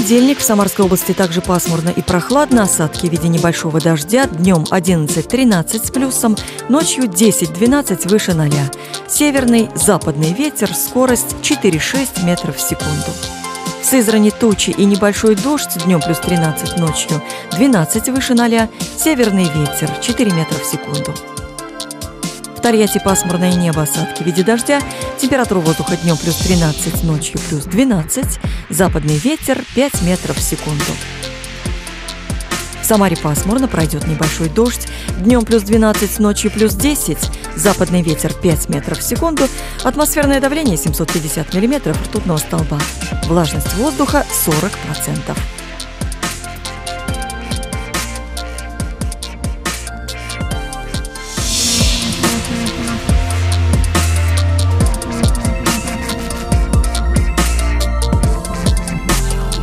понедельник в Самарской области также пасмурно и прохладно. Осадки в виде небольшого дождя. Днем 11-13 с плюсом, ночью 10-12 выше 0. Северный, западный ветер, скорость 4-6 метров в секунду. В Сызрани тучи и небольшой дождь, днем плюс 13, ночью 12 выше 0, северный ветер 4 метра в секунду. В Тольятти пасмурное небо, осадки в виде дождя. Температура воздуха днем плюс 13, ночью плюс 12. Западный ветер 5 метров в секунду. В Самаре пасмурно, пройдет небольшой дождь. Днем плюс 12, ночью плюс 10. Западный ветер 5 метров в секунду. Атмосферное давление 750 миллиметров ртутного столба. Влажность воздуха 40